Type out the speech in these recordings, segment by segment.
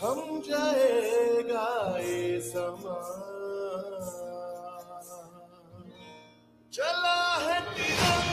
थम जाएगा ये समा चला है तिरंगा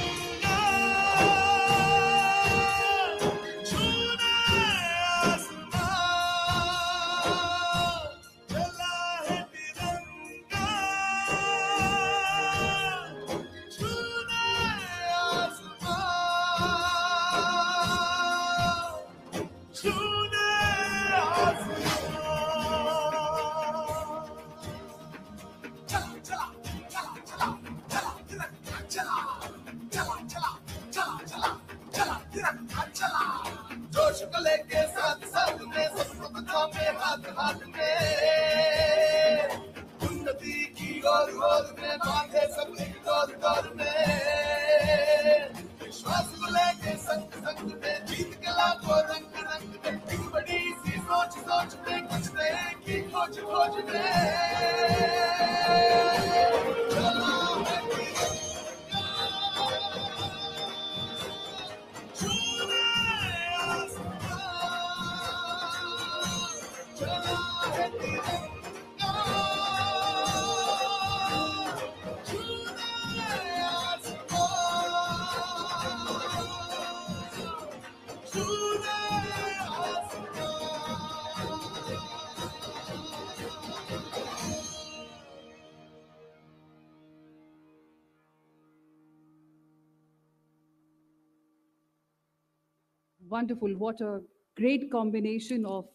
Wonderful. What a great combination of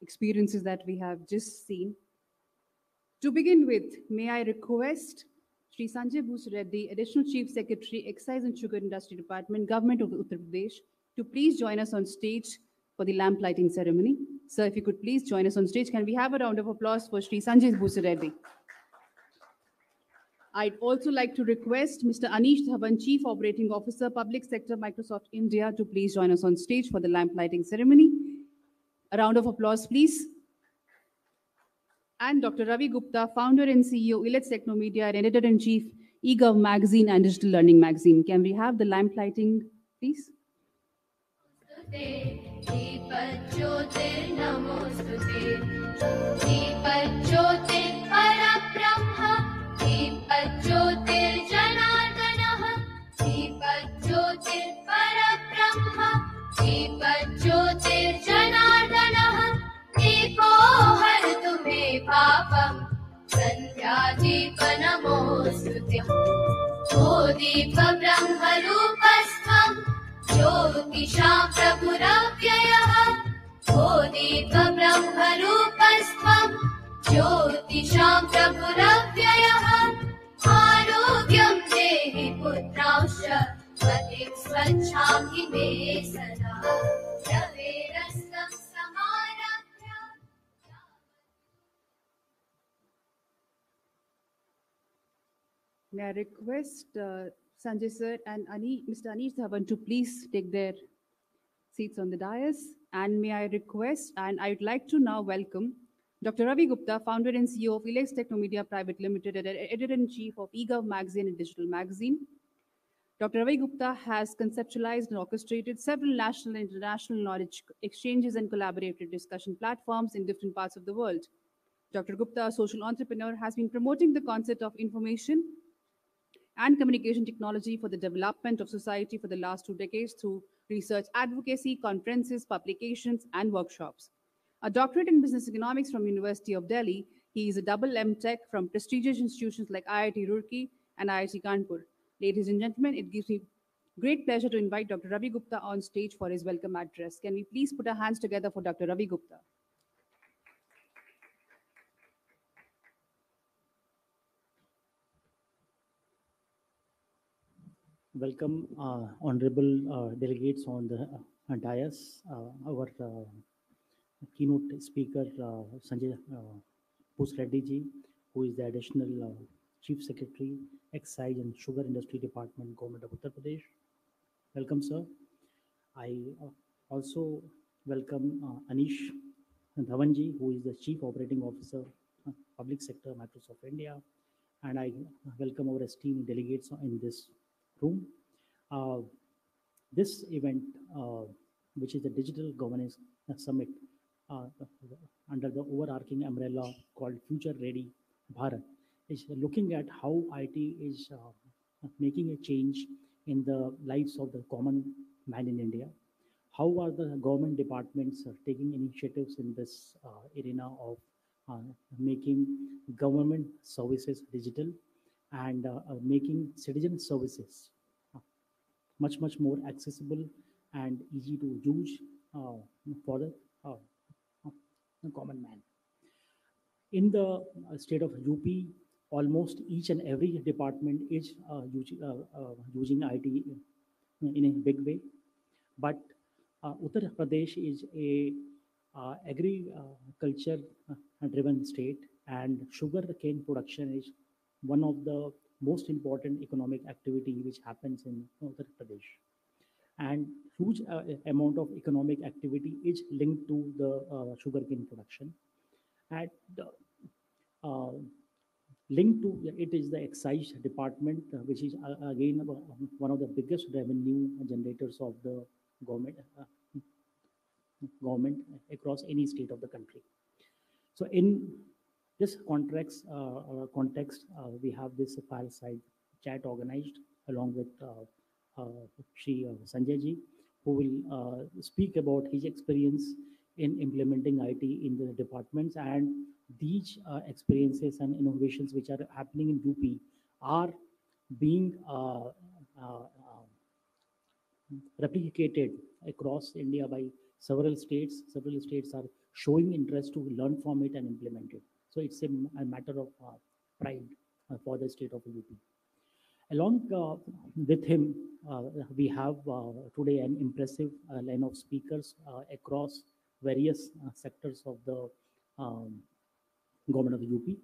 experiences that we have just seen. To begin with, may I request Sri Sanjay Bhoosreddy, Additional Chief Secretary, Excise and Sugar Industry Department, Government of Uttar Pradesh, to please join us on stage for the lamp lighting ceremony. Sir, if you could please join us on stage. Can we have a round of applause for Sri Sanjay Bhoosreddy? I'd also like to request Mr. Anish Dhawan, Chief Operating Officer, Public Sector, Microsoft India, to please join us on stage for the lamplighting ceremony. A round of applause, please. And Dr. Ravi Gupta, founder and CEO, Elets Technomedia, and editor-in-chief, eGov Magazine and Digital Learning Magazine. Can we have the lamplighting, please? ब्रह्मरूपस्त्वम् ज्योतिषां प्रभुरव्ययः आरोग्यं देहि पुत्रांश्च पतिं स्वच्छामि मे सदा रवेरस्तं समारभ्य May I request uh, Sanjay sir and Ani, Mr. Anish Dhawan to please take their seats on the dais. And may I request, and I'd like to now welcome Dr. Ravi Gupta, founder and CEO of Elets Technomedia Private Limited, and editor-in-chief of eGov Magazine and Digital Magazine. Dr. Ravi Gupta has conceptualized and orchestrated several national and international knowledge exchanges and collaborative discussion platforms in different parts of the world. Dr. Gupta, a social entrepreneur, has been promoting the concept of information and communication technology for the development of society for the last two decades through research advocacy, conferences, publications, and workshops. A doctorate in business economics from University of Delhi, he is a double M Tech from prestigious institutions like IIT Roorkee and IIT Kanpur. Ladies and gentlemen, it gives me great pleasure to invite Dr. Ravi Gupta on stage for his welcome address. Can we please put our hands together for Dr. Ravi Gupta? Welcome, uh, honorable uh, delegates on the uh, dais. Uh, our uh, keynote speaker, uh, Sanjay uh, who is the additional Chief Secretary, Excise and Sugar Industry Department, Government of Uttar Pradesh. Welcome, sir. I also welcome Anish Dhawanji, who is the Chief Operating Officer, Public Sector, Microsoft India. And I welcome our esteemed delegates in this room. Uh, this event uh, which is the Digital Governance Summit uh, under the overarching umbrella called Future Ready Bharat, is looking at how IT is making a change in the lives of the common man in India. How are the government departments taking initiatives in this uh, arena of uh, making government services digital and uh, uh, making citizen services uh, much, much more accessible and easy to use for the, common man. In the state of UP, almost each and every department is uh, using, uh, uh, using IT in, in a big way. But Uttar Pradesh is a agriculture driven state and sugar cane production is one of the most important economic activity which happens in Uttar Pradesh. And huge uh, amount of economic activity is linked to the uh, sugarcane production. And uh, linked to it is the excise department, uh, which is uh, again uh, one of the biggest revenue generators of the government government across any state of the country. So in this context, uh, uh, context uh, we have this fireside chat organized along with uh, Sanjay who will speak about his experience in implementing IT in the departments and these uh, experiences and innovations which are happening in UP are being uh, uh, replicated across India by several states. Several states are showing interest to learn from it and implement it. So it's a matter of uh, pride uh, for the state of UP. Along uh, with him, uh, we have uh, today an impressive uh, line of speakers across various sectors of the um, government of the UP.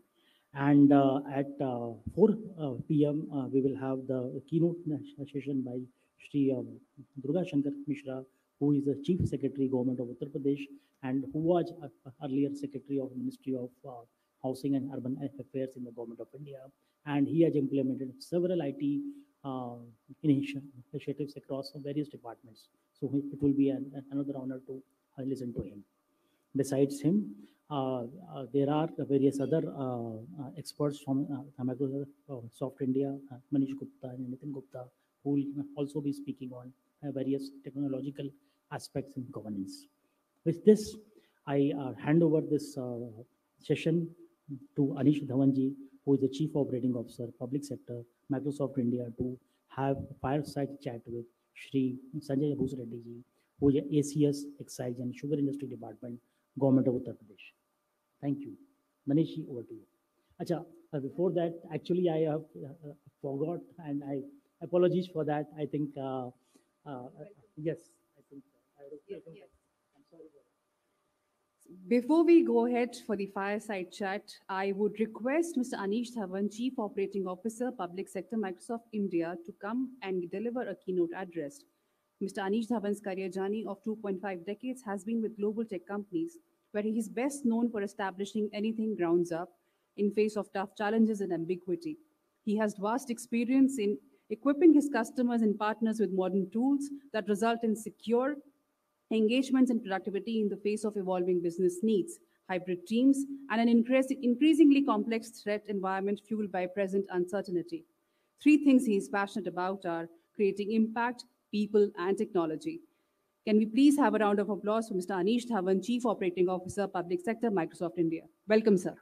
And at uh, 4 uh, p.m., we will have the keynote session by Shri uh, Durga Shankar Mishra, who is the Chief Secretary, Government of Uttar Pradesh, and who was earlier Secretary of Ministry of Housing and Urban Affairs in the Government of India. And he has implemented several IT uh, initiatives across various departments. So it will be an, another honor to listen to him. Besides him, uh, uh, there are various other uh, uh, experts from uh, Microsoft India, Manish Gupta and Nitin Gupta, who will also be speaking on various technological aspects in governance. With this, I hand over this session to Anish Dhawanji, who is the Chief Operating Officer, Public Sector, Microsoft India, to have a fireside chat with Shri Sanjay Bhoosreddy ji, who is ACS Excise and Sugar Industry Department, Government of Uttar Pradesh. Thank you. Manish ji, over to you. Acha, uh, before that, actually, I have uh, uh, forgot and I apologies for that. I think, uh, uh, yes, I think. I don't- I don't- I'm sorry. Before we go ahead for the fireside chat, I would request Mr. Anish Dhawan, Chief Operating Officer, Public Sector, Microsoft India, to come and deliver a keynote address. Mr. Anish Dhawan's career journey of 2.5 decades has been with global tech companies, where he is best known for establishing anything grounds up in face of tough challenges and ambiguity. He has vast experience in equipping his customers and partners with modern tools that result in secure, engagements and productivity in the face of evolving business needs, hybrid teams, and an increasingly complex threat environment fueled by present uncertainty. Three things he is passionate about are creating impact, people, and technology. Can we please have a round of applause for Mr. Anish Dhawan, Chief Operating Officer, Public Sector, Microsoft India. Welcome, sir.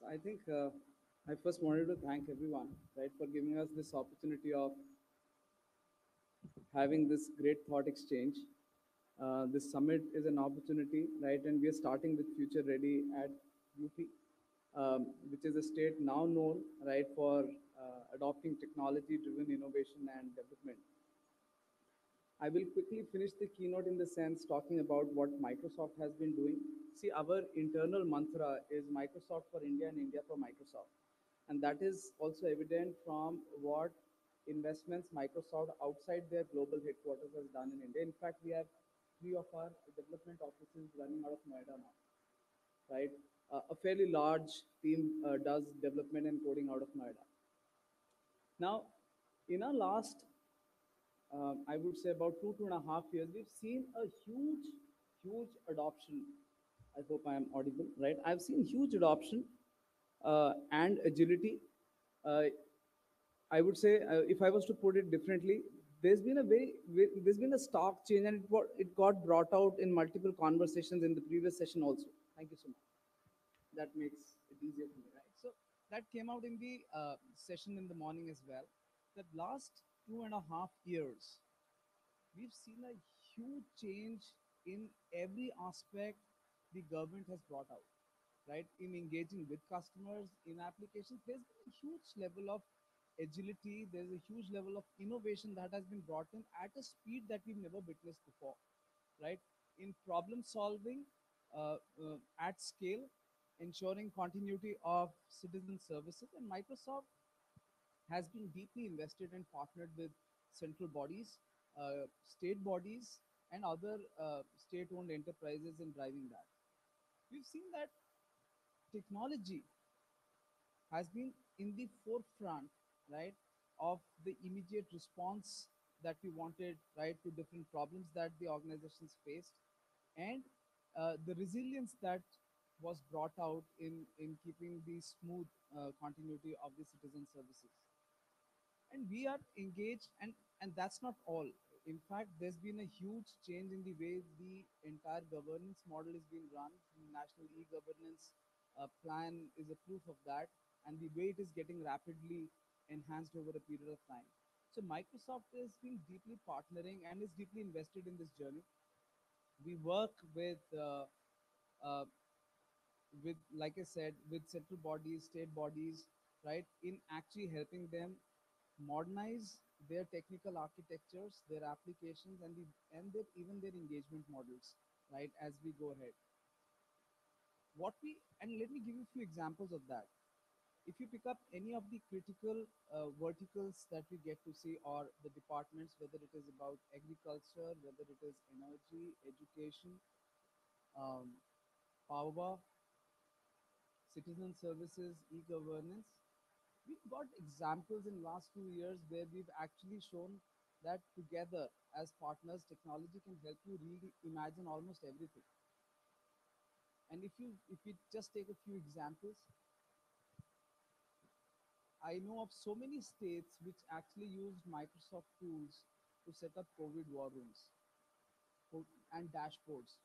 So I think uh, I first wanted to thank everyone, right, for giving us this opportunity of having this great thought exchange. Uh, this summit is an opportunity, right, and we are starting with Future Ready at UP, um, which is a state now known, right, for uh, adopting technology-driven innovation and development. I will quickly finish the keynote in the sense talking about what Microsoft has been doing. See, our internal mantra is Microsoft for India and India for Microsoft. And that is also evident from what investments Microsoft outside their global headquarters has done in India. In fact, we have three of our development offices running out of Noida now, right? uh, a fairly large team uh, does development and coding out of Noida. Now, in our last, um, I would say about two, two and a half years, we've seen a huge, huge adoption. I hope I am audible, right? I've seen huge adoption uh, and agility. Uh, I would say, uh, if I was to put it differently, there's been a very, there's been a stark change, and it, it got brought out in multiple conversations in the previous session also. Thank you so much. That makes it easier for me, right? So that came out in the uh, session in the morning as well. That last two and a half years, we've seen a huge change in every aspect the government has brought out, right? In engaging with customers, in applications, there's been a huge level of agility, there's a huge level of innovation that has been brought in at a speed that we've never witnessed before, right? In problem solving uh, uh, at scale, ensuring continuity of citizen services, and Microsoft has been deeply invested and partnered with central bodies, uh, state bodies, and other uh, state-owned enterprises in driving that. We've seen that technology has been in the forefront, right, of the immediate response that we wanted, right, to different problems that the organizations faced, and uh, the resilience that was brought out in in keeping the smooth uh, continuity of the citizen services and we are engaged and and that's not all. In fact there's been a huge change in the way the entire governance model is being run. The national e-governance uh, plan is a proof of that and the way it is getting rapidly enhanced over a period of time. So microsoft is being deeply partnering and is deeply invested in this journey. We work with uh, uh, with like i said with central bodies state bodies right in actually helping them modernize their technical architectures, their applications, and the and their even their engagement models, right? As we go ahead. What we and let me give you a few examples of that. If you pick up any of the critical uh, verticals that we get to see, or the departments, whether it is about agriculture, whether it is energy, education, um, power, citizen services, e-governance, we've got examples in the last few years where we've actually shown that together as partners technology can help you really imagine almost everything. And if you if you just take a few examples i know of so many states which actually used microsoft tools to set up covid war rooms and dashboards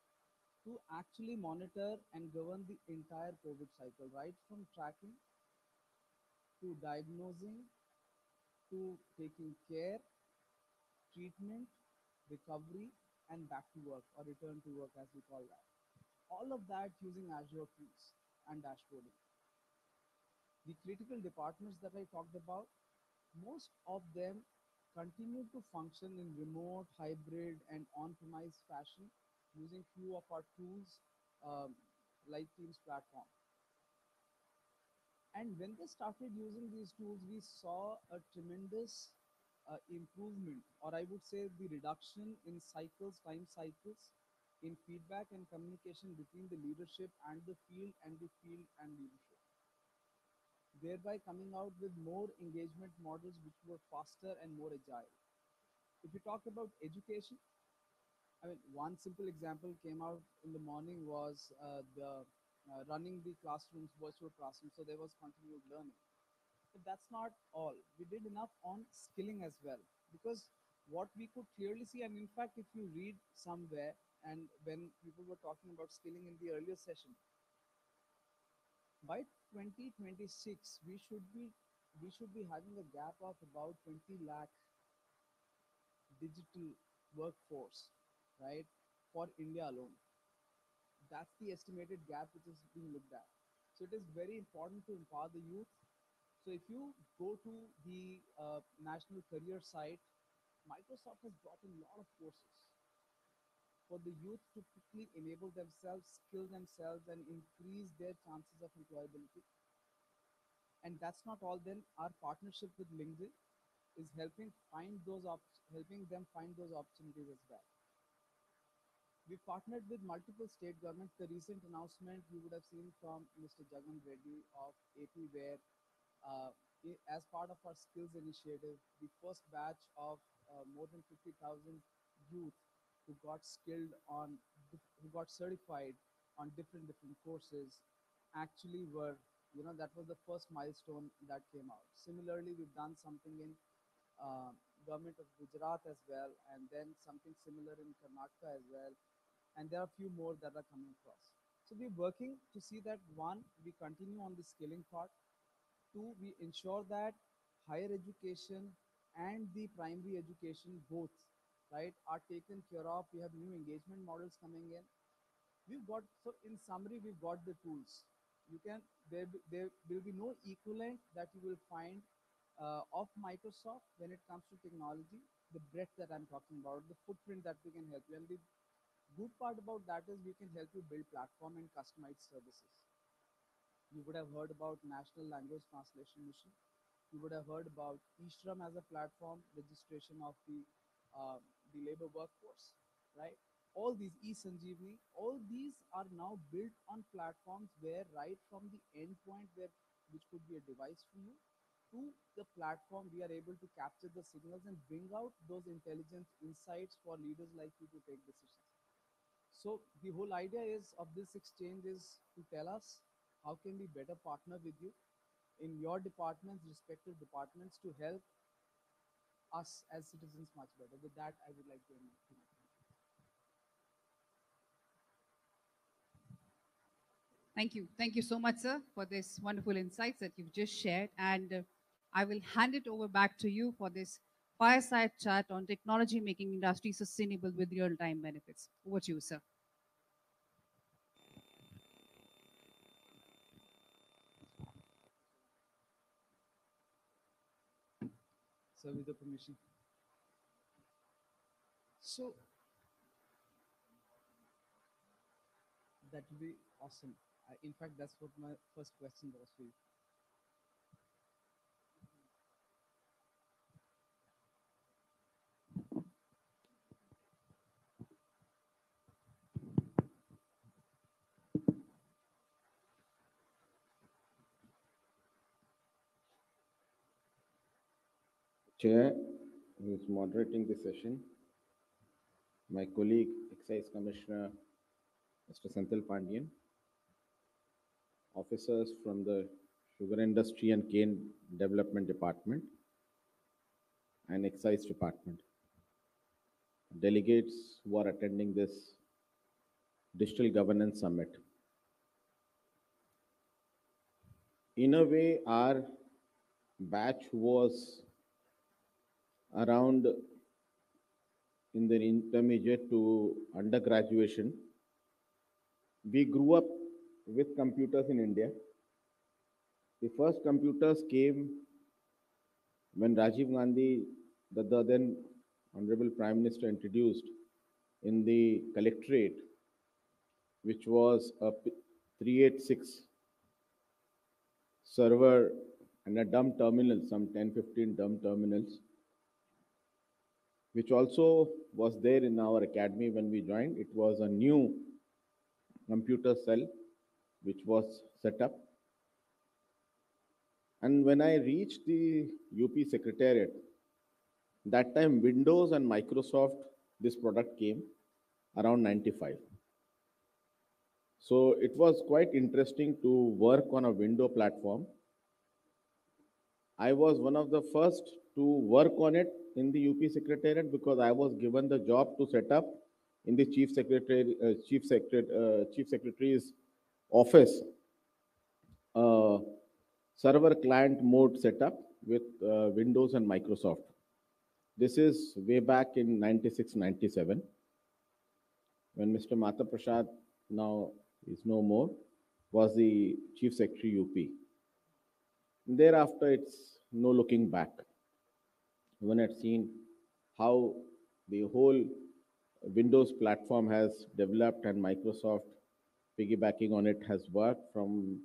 to actually monitor and govern the entire covid cycle right from tracking to diagnosing to taking care, treatment, recovery, and back to work or return to work as we call that. All of that using Azure tools and dashboarding. The critical departments that I talked about, most of them continue to function in remote, hybrid, and on-premise fashion using few of our tools um, like Teams platform. And when they started using these tools, we saw a tremendous uh, improvement, or I would say the reduction in cycles, time cycles, in feedback and communication between the leadership and the field and the field and leadership. Thereby coming out with more engagement models which were faster and more agile. If you talk about education, I mean, one simple example came out in the morning was uh, the uh, running the classrooms, virtual classrooms, so there was continued learning. But that's not all. We did enough on skilling as well, because what we could clearly see, and in fact, if you read somewhere, and when people were talking about skilling in the earlier session, by 2026, we should be we should be having a gap of about 20 lakh digital workforce, right, for India alone that's the estimated gap which is being looked at. So it is very important to empower the youth. So if you go to the uh, national career site, Microsoft has brought in a lot of courses for the youth to quickly enable themselves, skill themselves, and increase their chances of employability. And that's not all. Then our partnership with LinkedIn is helping find those op- helping them find those opportunities as well we partnered with multiple state governments. The recent announcement you would have seen from Mr. Jagan Reddy of AP, where uh, as part of our skills initiative, the first batch of uh, more than 50,000 youth who got skilled on, who got certified on different different courses, actually were, you know, that was the first milestone that came out. Similarly, we've done something in uh, government of Gujarat as well, and then something similar in Karnataka as well, and there are a few more that are coming across. So we're working to see that one, we continue on the scaling part. Two, we ensure that higher education and the primary education both, right, are taken care of. We have new engagement models coming in. We've got so in summary, we've got the tools. You can there there will be no equivalent that you will find uh, of Microsoft when it comes to technology. The breadth that I'm talking about, the footprint that we can help you, and the good part about that is we can help you build platform and customized services. You would have heard about National Language Translation Mission. You would have heard about eShram as a platform, registration of the uh, the labor workforce, right? All these e-Sanjeevani, all these are now built on platforms where right from the endpoint where which could be a device for you to the platform we are able to capture the signals and bring out those intelligence insights for leaders like you to take decisions. So the whole idea is of this exchange is to tell us how can we better partner with you in your departments, respective departments to help us as citizens much better. With that, I would like to end. Thank you. Thank you so much, sir, for this wonderful insights that you've just shared. And uh, I will hand it over back to you for this fireside chat on technology making industry sustainable with real-time benefits. Over to you, sir. So with the permission. So that will be awesome. In fact, that's what my first question was for you. Chair, who is moderating the session, my colleague, Excise Commissioner, Mr. Senthil Pandian, officers from the Sugar Industry and Cane Development Department, and Excise Department, delegates who are attending this Digital Governance Summit. In a way, our batch was around in the intermediate to undergraduation. We grew up with computers in India. The first computers came when Rajiv Gandhi, the, the then Honorable Prime Minister, introduced in the collectorate, which was a 386 server and a dumb terminal, some 10, 15 dumb terminals which also was there in our academy when we joined. It was a new computer cell which was set up. And when I reached the UP Secretariat, that time Windows and Microsoft, this product came around 95. So it was quite interesting to work on a window platform. I was one of the first to work on it in the UP Secretariat because I was given the job to set up in the Chief Secretary, uh, Chief Secretary, uh, Chief Secretary's office, uh, server client mode setup with uh, Windows and Microsoft. This is way back in 96, 97 when Mr. Mata Prasad, now is no more, was the Chief Secretary UP. Thereafter, it's no looking back. One had seen how the whole Windows platform has developed and Microsoft piggybacking on it has worked from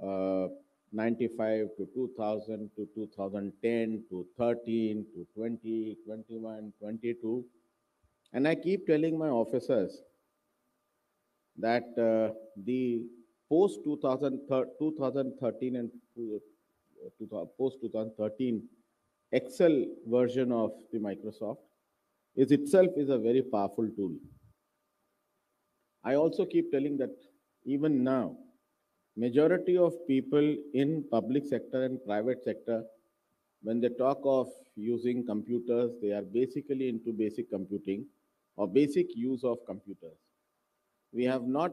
uh, 95 to 2000 to 2010 to 13 to 20, 21, 22. And I keep telling my officers that uh, the post 2013 and uh, post 2013 Excel version of the Microsoft is itself is a very powerful tool. I also keep telling that even now, majority of people in public sector and private sector, when they talk of using computers, they are basically into basic computing or basic use of computers. We have not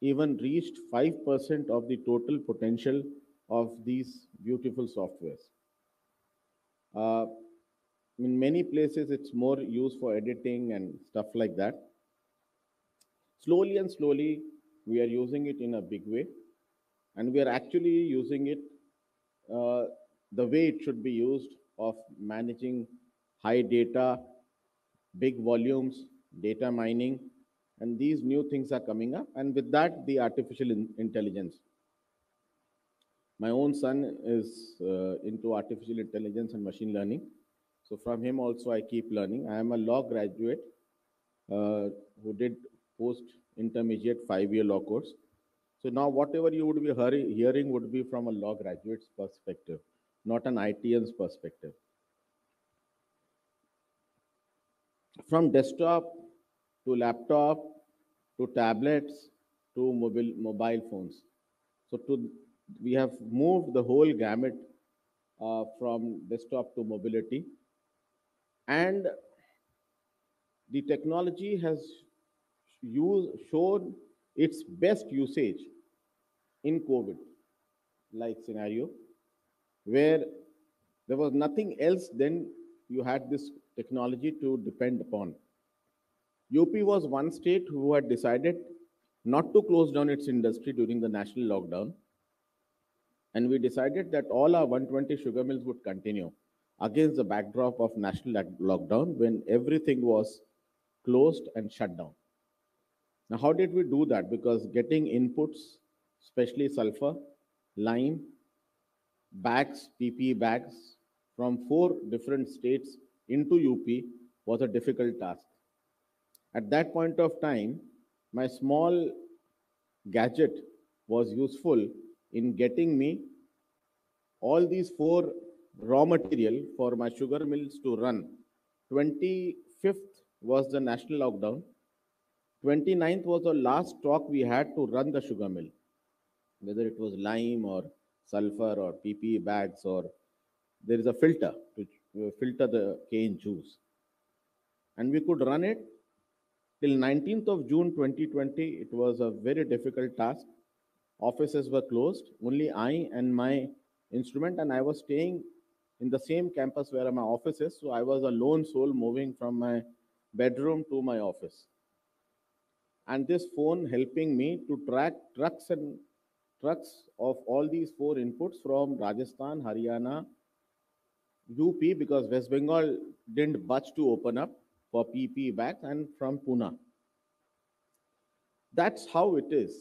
even reached 5% of the total potential of these beautiful softwares. Uh, in many places, it's more used for editing and stuff like that. Slowly and slowly, we are using it in a big way, and we are actually using it uh, the way it should be used of managing high data, big volumes, data mining, and these new things are coming up. And with that, the artificial in- intelligence. My own son is uh, into artificial intelligence and machine learning. So from him also I keep learning. I am a law graduate uh, who did post intermediate five-year law course. So now whatever you would be hearing, would be from a law graduate's perspective, not an ITN's perspective. From desktop to laptop to tablets to mobile mobile phones. So to we have moved the whole gamut uh, from desktop to mobility. And the technology has used, shown its best usage in covid like scenario where there was nothing else then you had this technology to depend upon. Up was one state who had decided not to close down its industry during the national lockdown and we decided that all our 120 sugar mills would continue against the backdrop of national lockdown when everything was closed and shut down. Now, how did we do that? Because getting inputs, especially sulfur, lime, bags, PPE bags from four different states into UP was a difficult task. At that point of time, my small gadget was useful in getting me all these four raw material for my sugar mills to run. 25th was the national lockdown. 29th was the last stock we had to run the sugar mill, whether it was lime or sulfur or PPE bags or there is a filter to uh, filter the cane juice. And we could run it till 19th of June 2020. It was a very difficult task offices were closed. Only i and my instrument and i was staying in the same campus where my office is. So i was a lone soul moving from my bedroom to my office. And this phone helping me to track trucks and trucks of all these four inputs from rajasthan haryana up because west bengal didn't budge to open up for pp back, and from pune. That's how it is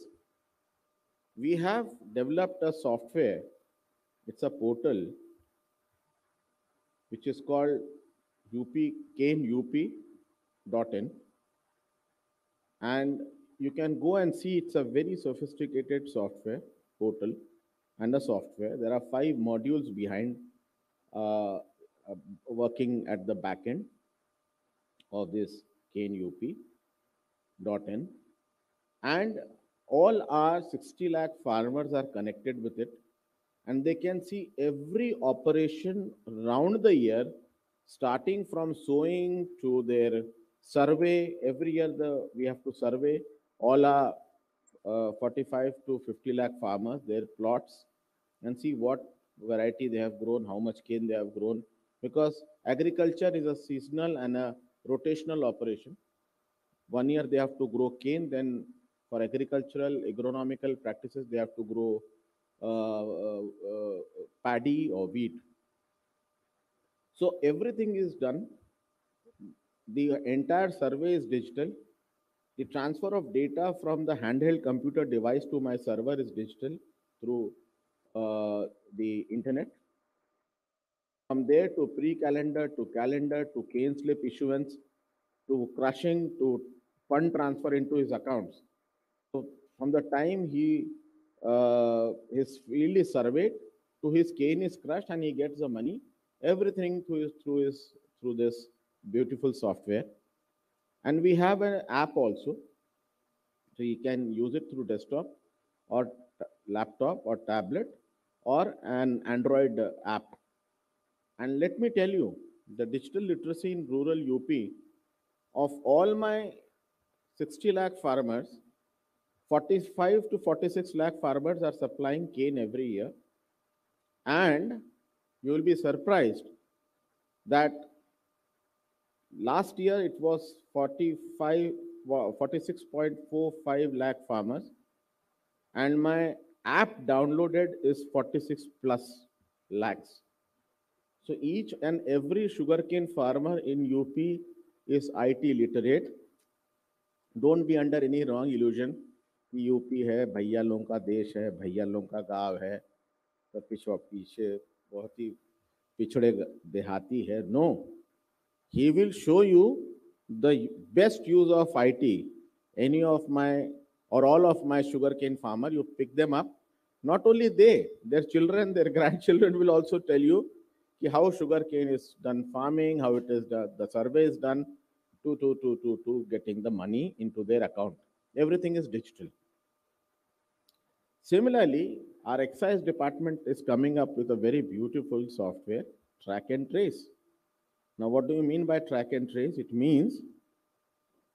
we have developed a software. It's a portal which is called up upcaneup.in and you can go and see it's a very sophisticated software portal and a software. There are five modules behind uh, uh, working at the back end of this caneup.in and all our 60 lakh farmers are connected with it and they can see every operation round the year starting from sowing to their survey. Every year the we have to survey all our uh, 45 to 50 lakh farmers their plots and see what variety they have grown how much cane they have grown because agriculture is a seasonal and a rotational operation. One year they have to grow cane then for agricultural agronomical practices they have to grow uh, uh, uh, paddy or wheat. So everything is done. The entire survey is digital. The transfer of data from the handheld computer device to my server is digital through uh, the internet. From there to pre-calendar to calendar to cane slip issuance to crushing to fund transfer into his accounts. From the time he uh, his field is surveyed to his cane is crushed and he gets the money, everything through his, through his through this beautiful software. And we have an app also. So you can use it through desktop or t- laptop or tablet or an Android app. And let me tell you, the digital literacy in rural UP, of all my 60 lakh farmers, 45 to 46 lakh farmers are supplying cane every year. And you will be surprised that last year it was 45, 46.45 lakh farmers. And my app downloaded is 46 plus lakhs. So each and every sugarcane farmer in UP is IT literate. Don't be under any wrong illusion कि UP है भैया लोगों का देश है भैया लोगों का गाँव है तो पिछड़ा पीछे बहुत ही पिछड़े देहाती है। No he will show you the best use of I T any of my or all of my sugar cane farmer you pick them up not only they their children their grand children will also tell you कि how sugar cane is done farming how it is the survey is done to to to to to getting the money into their account everything is digital Similarly, our excise department is coming up with a very beautiful software, track and trace. Now, what do you mean by track and trace? It means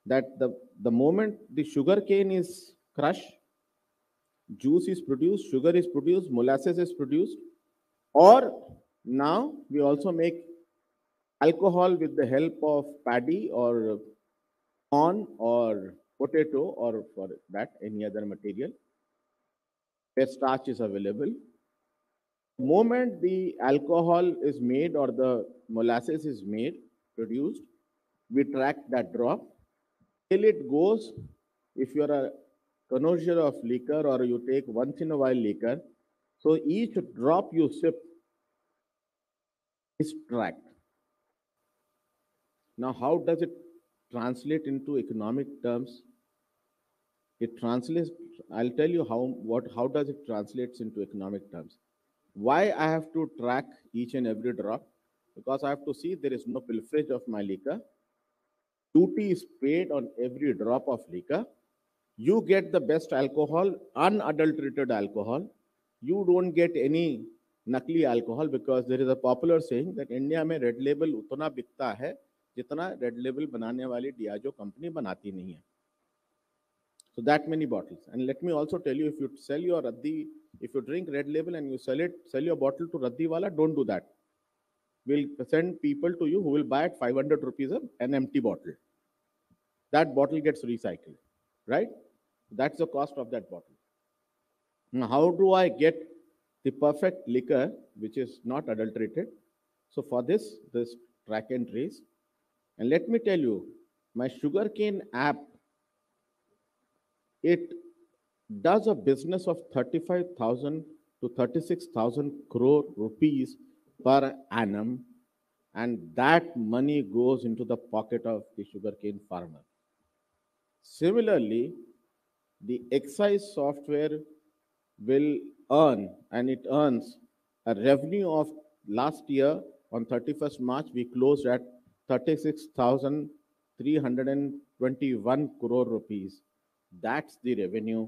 that the, the moment the sugar cane is crushed, juice is produced, sugar is produced, molasses is produced, or now we also make alcohol with the help of paddy or corn or potato or for that any other material where starch is available. Moment the alcohol is made or the molasses is made produced we track that drop. Till it goes if you're a connoisseur of liquor or you take once in a while liquor so each drop you sip is tracked. Now how does it translate into economic terms? It translates i'll tell you how what how does it translates into economic terms why i have to track each and every drop because i have to see there is no pilferage of my liquor duty is paid on every drop of liquor you get the best alcohol unadulterated alcohol you don't get any नकली alcohol because there is a popular saying that India में Red Label उतना बिकता है जितना red label बनाने वाली Diageo company बनाती नहीं है so that many bottles. And let me also tell you if you sell your raddi if you drink red label and you sell it sell your bottle to raddi wala don't do that. We'll send people to you who will buy at 500 rupees an empty bottle. That bottle gets recycled right? That's the cost of that bottle. Now how do i get the perfect liquor which is not adulterated? So for this this track and trace. And let me tell you my sugarcane app it does a business of 35,000 to 36,000 crore rupees per annum, and that money goes into the pocket of the sugarcane farmer. Similarly, the excise software will earn, and it earns a revenue of last year on 31st March, we closed at 36,321 crore rupees. That's the revenue.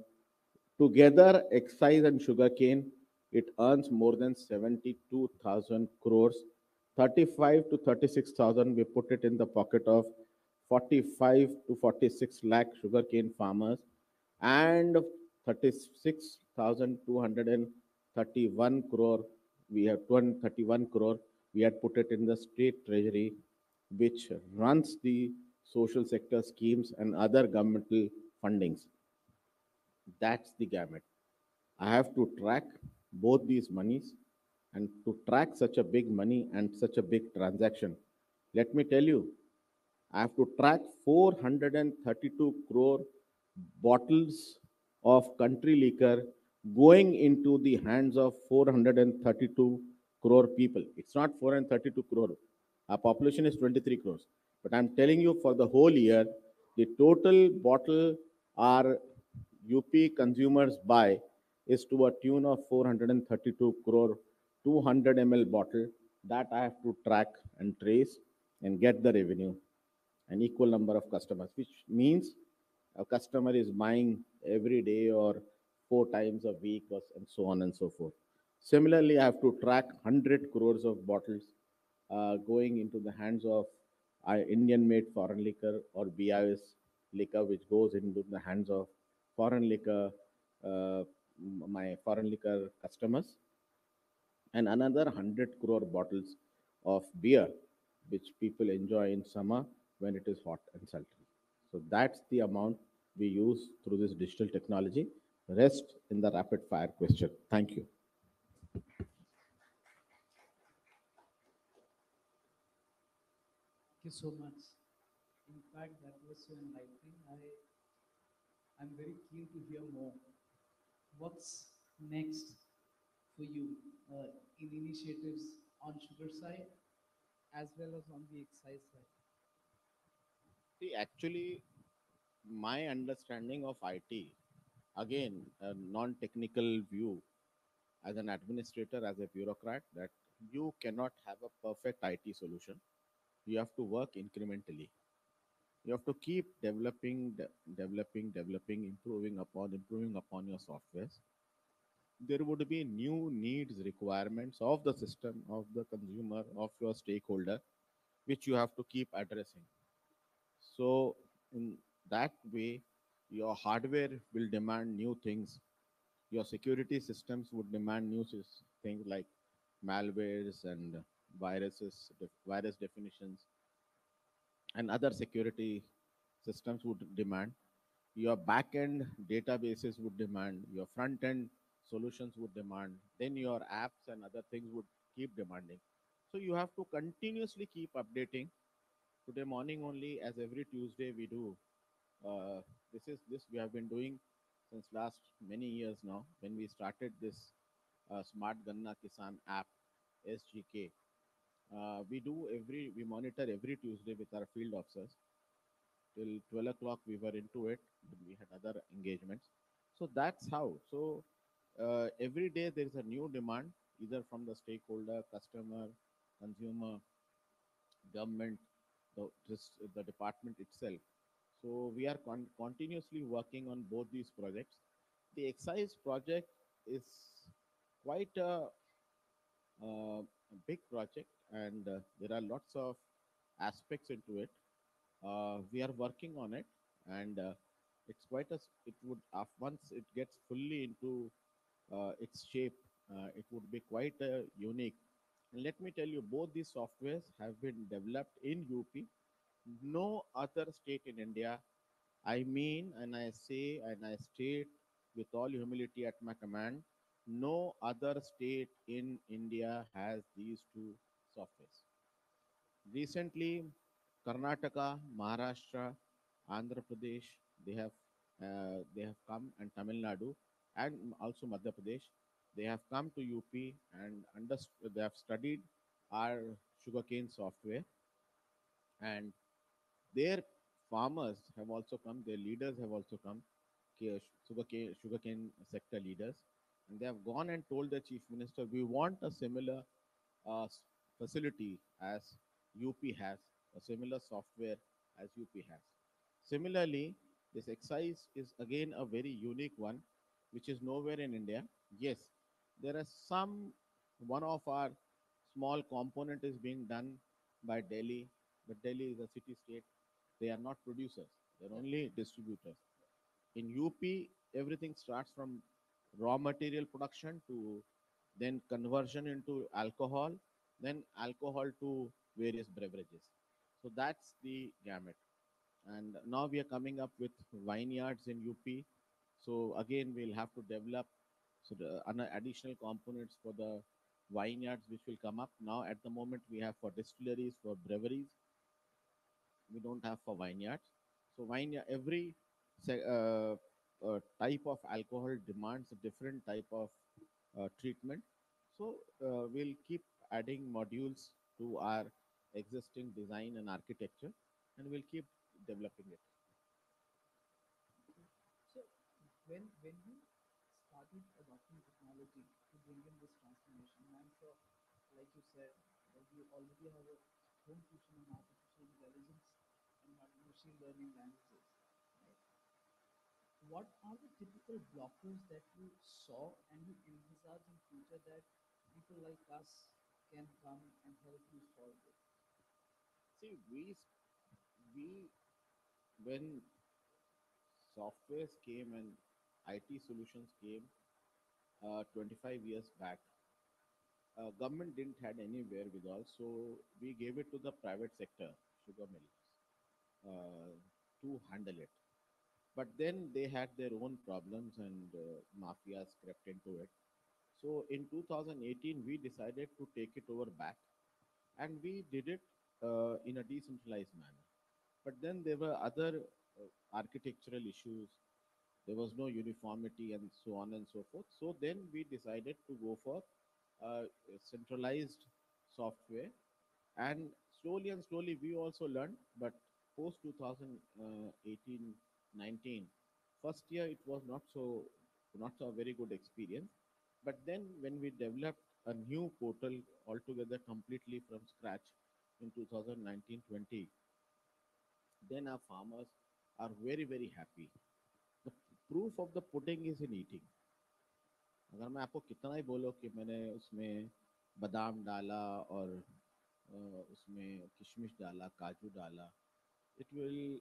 Together, excise and sugarcane, it earns more than 72,000 crores. 35 to 36,000, we put it in the pocket of 45 to 46 lakh sugarcane farmers and 36,231 crore, we have 231 crore, we had put it in the state treasury, which runs the social sector schemes and other governmental fundings. That's the gamut. I have to track both these monies and to track such a big money and such a big transaction. Let me tell you, I have to track 432 crore bottles of country liquor going into the hands of 432 crore people. It's not 432 crore. Our population is 23 crores. But I'm telling you, for the whole year, The total bottle our UP consumers buy is to a tune of 432 crore 200 ml bottle that I have to track and trace and get the revenue an equal number of customers, which means a customer is buying every day or four times a week or, and so on and so forth. Similarly, I have to track 100 crores of bottles uh, going into the hands of uh, Indian-made foreign liquor or BIS liquor, which goes into the hands of foreign liquor, uh, my foreign liquor customers, and another 100 crore bottles of beer, which people enjoy in summer when it is hot and sultry. So that's the amount we use through this digital technology. Rest in the rapid fire question. Thank you. Thank you so much. In fact, that was so enlightening. I, I'm very keen to hear more. What's next for you uh, in initiatives on sugar side as well as on the excise side? See, actually, my understanding of IT, again, a non-technical view, as an administrator, as a bureaucrat, that you cannot have a perfect IT solution. You have to work incrementally. You have to keep developing, de- developing, developing, improving upon, improving upon your softwares. There would be new needs, requirements of the system, of the consumer, of your stakeholder, which you have to keep addressing. So in that way, your hardware will demand new things. Your security systems would demand new things like malwares and viruses, virus definitions, and other security systems would demand. Your back-end databases would demand. Your front-end solutions would demand. Then your apps and other things would keep demanding. So you have to continuously keep updating today morning only as every tuesday we do uh, this is this we have been doing since last many years now when we started this uh, smart ganna kisan app sgk uh, we do every we monitor every tuesday with our field officers. Till 12 o'clock we were into it. We had other engagements. So that's how. So uh, every day there is a new demand either from the stakeholder customer consumer government the, this, the department itself. So we are con- continuously working on both these projects. The excise project is quite a, uh, a big project, and uh, there are lots of aspects into it. Uh, we are working on it, and uh, it's quite a. s- It would once it gets fully into its shape, it would be quite unique. And let me tell you, both these softwares have been developed in UP. No other state in India, I mean, and I say and I state with all humility at my command, no other state in India has these two softwares. Recently, Karnataka, Maharashtra, Andhra Pradesh, they have uh, they have come and Tamil Nadu and also Madhya Pradesh. They have come to UP and underst- they have studied our sugarcane software, and their farmers have also come. Their leaders have also come, ca- sugarcane sugarcane sector leaders, and they have gone and told the chief minister, we want a similar uh, facility as UP has, a similar software as UP has. Similarly, this excise is again a very unique one, which is nowhere in India. Yes, there are some, one of our small component is being done by Delhi, but Delhi is a city state. They are not producers, they're only distributors. In UP, everything starts from raw material production to then conversion into alcohol, then alcohol to various beverages. So that's the gamut. And now we are coming up with vineyards in UP. So again, we'll have to develop so the additional components for the vineyards which will come up. Now at the moment we have for distilleries, for breweries. We don't have for vineyards. So vineyard every uh, uh, type of alcohol demands a different type of uh, treatment. So uh, we'll keep adding modules to our existing design and architecture, and we'll keep developing it. So when when you started adopting technology to bring in this transformation, I'm sure, like you said, that you already have a home tuition on artificial intelligence and machine learning languages, right? What are the typical blockers that you saw and you envisage in future that people like us can come and help you solve it? See, we, we, when softwares came and IT solutions came uh, 25 years back, uh, government didn't had any wherewithal, so we gave it to the private sector, sugar mills, uh, to handle it. But then they had their own problems and uh, mafias crept into it. So in 2018, we decided to take it over back and we did it uh, in a decentralized manner. But then there were other uh, architectural issues. There was no uniformity and so on and so forth. So then we decided to go for uh, centralized software. And slowly and slowly we also learned, but post 2018 19, first year it was not so not so a very good experience. But then when we developed a new portal altogether completely from scratch in 2019-20, then our farmers are very, very happy. The proof of the pudding is in eating. अगर मैं आपको कितना ही बोलो कि मैंने उसमें बादाम डाला और अ, उसमें किशमिश डाला काजू डाला it will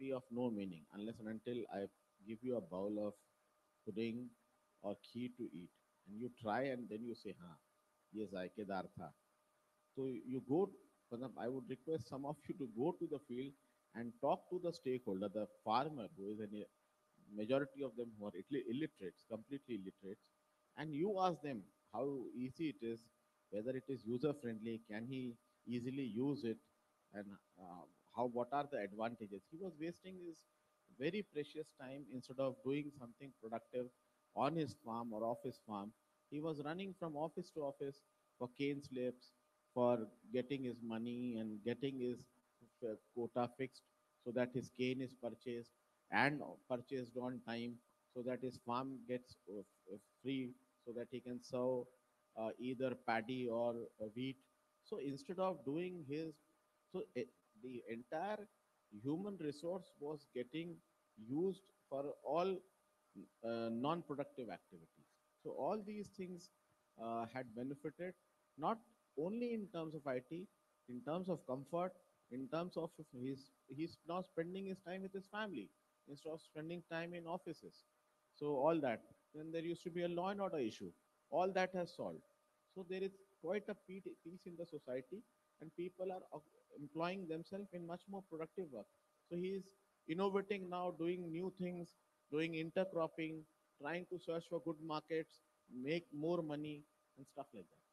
be of no meaning unless and until I give you a bowl of pudding or kheer to eat and you try and then you say, huh, yes, I Kedartha. So you go, I would request some of you to go to the field and talk to the stakeholder, the farmer who is a majority of them who are illiterate, completely illiterate. and you ask them how easy it is, whether it is user friendly, can he easily use it, and uh, how what are the advantages. He was wasting his very precious time instead of doing something productive on his farm or off his farm he was running from office to office for cane slips for getting his money and getting his quota fixed so that his cane is purchased and purchased on time so that his farm gets uh, free so that he can sow uh, either paddy or uh, wheat. So instead of doing his so eh, the entire human resource was getting used for all uh, non-productive activities. So all these things uh, had benefited not only in terms of it in terms of comfort in terms of his he's now spending his time with his family instead of spending time in offices. So all that. Then there used to be a law and order issue. All that has solved. So there is quite a pe- peace in the society and people are employing themselves in much more productive work. So he is innovating now doing new things doing intercropping trying to search for good markets make more money and stuff like that.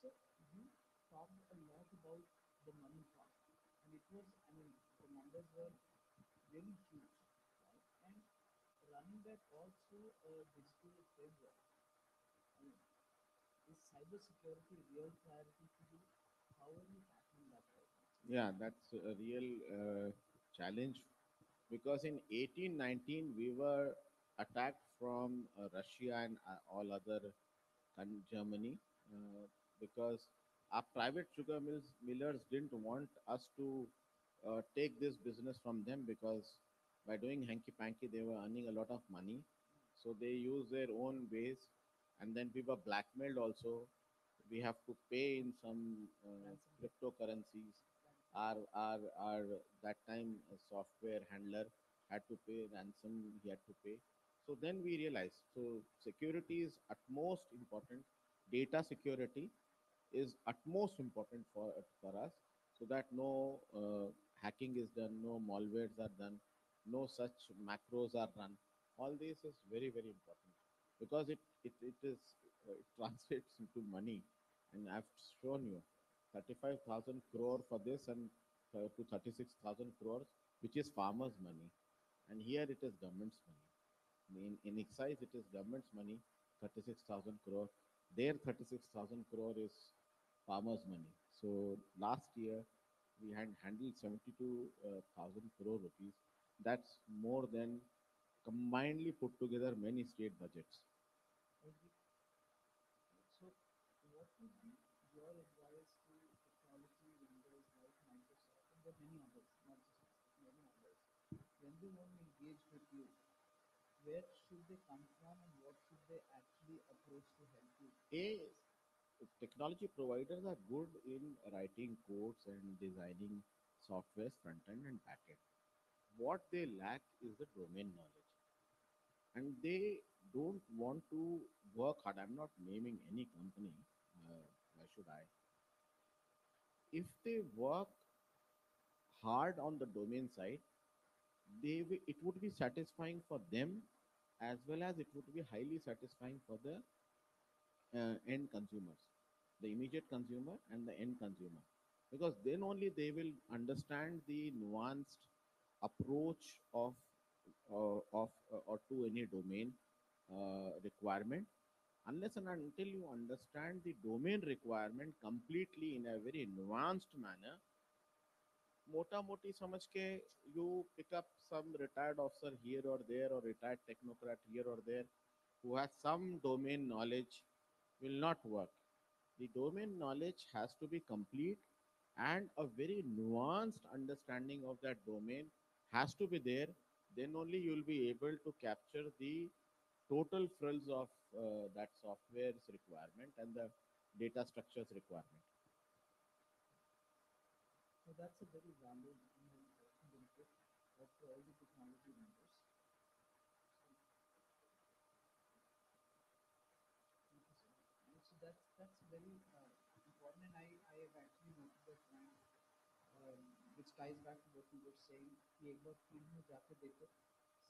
So you talked a lot about the money part, I mean, the numbers were really huge, right? And running a digital framework. I mean, is real priority for you? How are you tackling that right yeah that's a real uh, challenge because in 1819 we were attacked from uh, russia and uh, all other and germany uh, because our private sugar mills millers didn't want us to uh, take this business from them because by doing hanky panky they were earning a lot of money. So they used their own ways and then we were blackmailed also. We have to pay in some uh, cryptocurrencies. Our our our that time uh, software handler had to pay ransom he had to pay. So then we realized so security is utmost important. Data security is utmost important for for us so that no uh, hacking is done no malwares are done no such macros are run all this is very very important because it it, it is uh, it translates into money and i've shown you 35000 crore for this and to 36000 crores which is farmers' money, and here it is government's money. In, in excise, it is government's money, 36,000 crore. Their 36,000 crore is farmers' money. So last year, we had handled 72,000 uh, crore rupees. That's more than combinedly put together many state budgets. So what would be your advice to technology vendors like Microsoft and there many others, not just us, many others, when they want to engage with you, where should they come from and what should they actually approach to help you? A technology providers are good in writing codes and designing software front end and back end. What they lack is the domain knowledge. And they don't want to work hard. I'm not naming any company. Uh, why should I? If they work hard on the domain side, they it would be satisfying for them as well as it would be highly satisfying for the uh, end consumers, the immediate consumer and the end consumer, because then only they will understand the nuanced approach of uh, of uh, or to any domain uh, requirement. Unless and until you understand the domain requirement completely in a very nuanced manner, मोटा मोटी समझ के you pick up some retired officer here or there or retired technocrat here or there who has some domain knowledge will not work. The domain knowledge has to be complete and a very nuanced understanding of that domain has to be there. Then only you will be able to capture the total frills of uh, that software's requirement and the data structures requirement. So that's a very technology vendors. Thank you, sir. And so that's, that's very uh, important and I, I have actually noted that point, um, which ties back to what you were saying, कि एक बार field में जाके देखो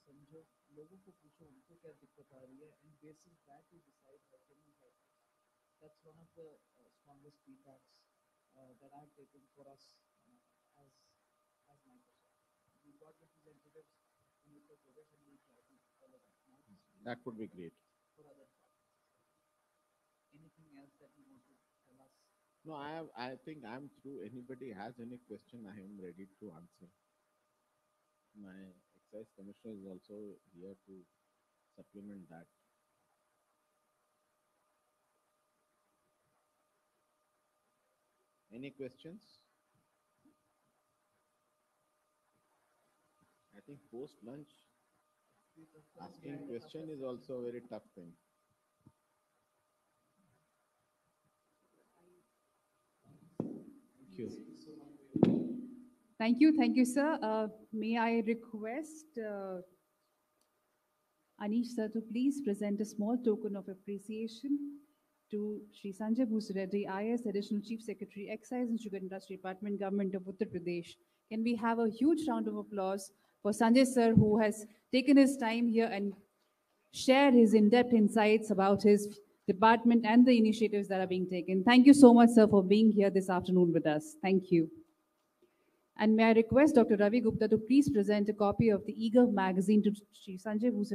समझो लोगों को पूछो उनको क्या दिक्कत आ रही है and basis that you decide how can you help that's one of the uh, strongest feedbacks uh, that I've taken for us uh, as as Microsoft. We got representatives in Uttar Pradesh and we try to follow that. Now, this No, I have, I think I'm through. Anybody has any question, I am ready to answer. My excise commissioner is also here to supplement that. Any questions? I think post lunch, asking question is also a very tough thing. You. Thank you, thank you, sir. Uh, May I request uh, Anish sir to please present a small token of appreciation to Shri Sanjay Bhus Reddy, IAS Additional Chief Secretary, Excise and Sugar Industry Department, Government of Uttar Pradesh. Can we have a huge round of applause for Sanjay sir, who has taken his time here and shared his in-depth insights about his department and the initiatives that are being taken. Thank you so much, sir, for being here this afternoon with us. Thank you. And may I request Dr. Ravi Gupta to please present a copy of the eGov magazine to Sri Sanjay Bhus